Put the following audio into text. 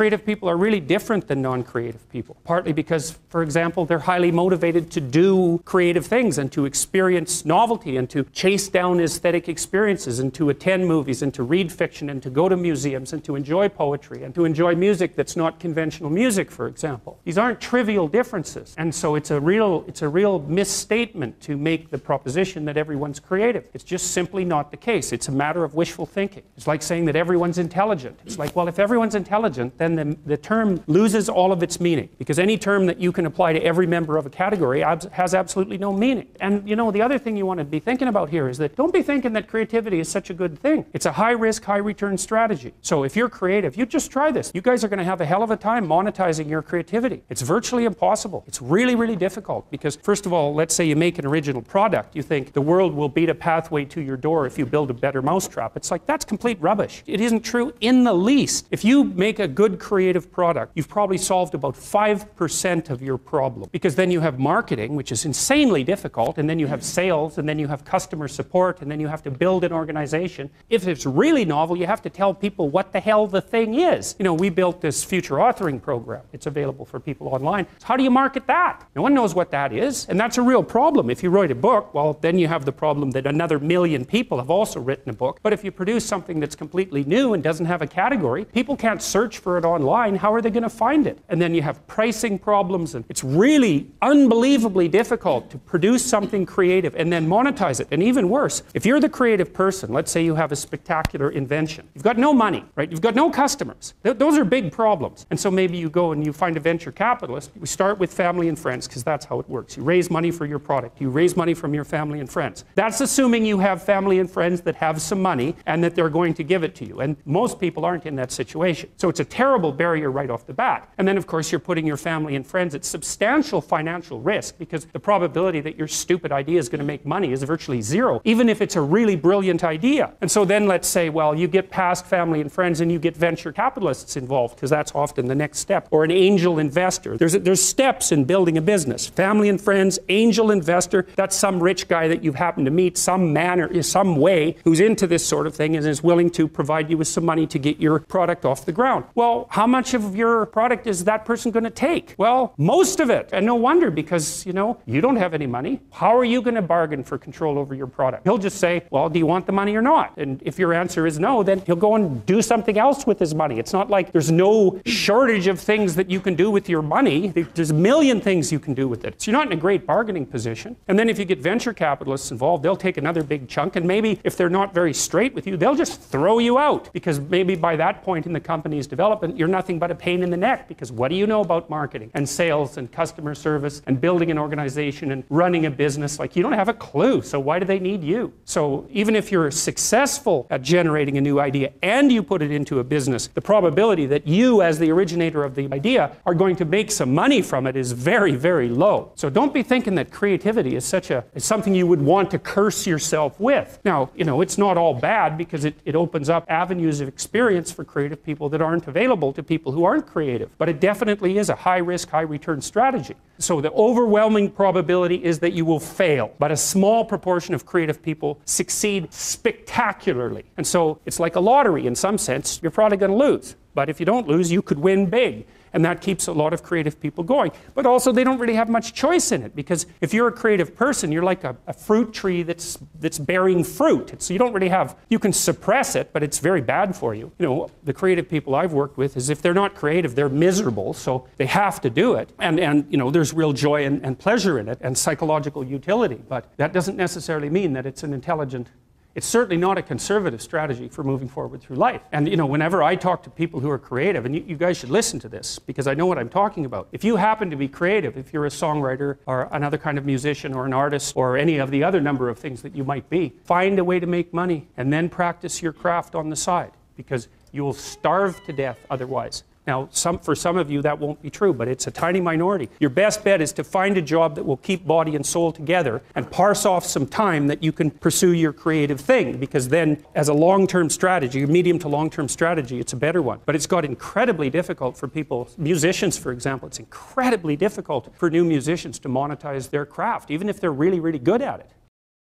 creative people are really different than non creative people. Partly because, for example, they're highly motivated to do creative things and to experience novelty and to chase down aesthetic experiences and to attend movies and to read fiction and to go to museums and to enjoy poetry and to enjoy music that's not conventional music, for example. These aren't trivial differences. And so it's a real, it's a real misstatement to make the proposition that everyone's creative. It's just simply not the case. It's a matter of wishful thinking. It's like saying that everyone's intelligent. It's like, well, if everyone's intelligent, then the, the term loses all of its meaning because any term that you can apply to every member of a category abs- has absolutely no meaning. And you know, the other thing you want to be thinking about here is that don't be thinking that creativity is such a good thing. It's a high risk, high return strategy. So if you're creative, you just try this. You guys are going to have a hell of a time monetizing your creativity. It's virtually impossible. It's really, really difficult because, first of all, let's say you make an original product. You think the world will beat a pathway to your door if you build a better mousetrap. It's like that's complete rubbish. It isn't true in the least. If you make a good creative product, you've probably solved about 5% of your problem because then you have marketing, which is insanely difficult, and then you have sales, and then you have customer support, and then you have to build an organization. If it's really novel, you have to tell people what the hell the thing is. You know, we built this future authoring program. It's available for people online. So how do you market that? No one knows what that is, and that's a real problem. If you write a book, well, then you have the problem that another million people have also written a book. But if you produce something that's completely new and doesn't have a category, people can't search for it online. How are they going to find it? And then you have pricing problems, and it's really unbelievably difficult to produce something creative and then monetize it. And even worse, if you're the creative person, let's say you have a spectacular invention, you've got no money, right? You've got no customers. Th- those are big problems. And so maybe you go and you find a venture capitalist. We start with family and friends because that's how it works. You raise money for your product, you raise money from your family and friends. That's assuming you have family and friends that have some money and that they're going to give it to you. And most people aren't in that situation. So it's a terrible barrier right off the bat. And then, of course, you're putting your family and friends at substantial financial risk because the probability that your stupid idea is going to make money is virtually zero, even if it's a really brilliant idea. And so then let's say, well, you get past family and friends and you get venture capitalists involved because that's often the next step, or an angel investor. There's, there's steps in building a business. Family and friends, angel investor, that's some rich guy that you've happened to meet, some manner, some way, who's into this sort of thing and is willing to provide you with some money to get your product off the ground. Well, how much of your product is that person going to take? Well, most of it. And no wonder because, you know, you don't have any money. How are you going to bargain for control over your product? He'll just say, well, do you want the money or not? And if your answer is no, then he'll go and do something else with his money. It's not like there's no shortage of things that you can do with your money. There's a million things you can do with it. So you're not in a great bargaining position. And then if you get venture capitalists involved, they'll take another big chunk. And maybe if they're not very straight with you, they'll just throw you out because maybe by that point in the company's development, you're nothing but a pain in the neck because what do you know about marketing and sales and customer service and building an organization and running a business? Like you don't have a clue. So why do they need you? So even if you're successful at generating a new idea and you put it into a business, the probability that you, as the originator of the idea, are going to make some money from it is very, very low. So don't be thinking that creativity is such a is something you would want to curse yourself with. Now, you know, it's not all bad because it, it opens up avenues of experience for creative people that aren't available to people who aren't creative. But it definitely is a high risk, high return strategy. So the overwhelming probability is that you will fail, but a small proportion of creative people succeed spectacularly. And so it's like a lottery in some sense. You're probably going to lose. But if you don't lose, you could win big. And that keeps a lot of creative people going. But also, they don't really have much choice in it because if you're a creative person, you're like a, a fruit tree that's, that's bearing fruit. It's, you don't really have, you can suppress it, but it's very bad for you. You know, the creative people I've worked with is if they're not creative, they're miserable, so they have to do it. And, and you know, there's real joy and, and pleasure in it and psychological utility. But that doesn't necessarily mean that it's an intelligent it's certainly not a conservative strategy for moving forward through life. And you know, whenever I talk to people who are creative, and you, you, guys should listen to this because I know what I'm talking about. If you happen to be creative, if you're a songwriter or another kind of musician or an artist or any of the other number of things that you might be, find a way to make money and then practice your craft on the side because you will starve to death otherwise. Now, some, for some of you, that won't be true, but it's a tiny minority. Your best bet is to find a job that will keep body and soul together and parse off some time that you can pursue your creative thing, because then, as a long term strategy, medium to long term strategy, it's a better one. But it's got incredibly difficult for people, musicians, for example, it's incredibly difficult for new musicians to monetize their craft, even if they're really, really good at it.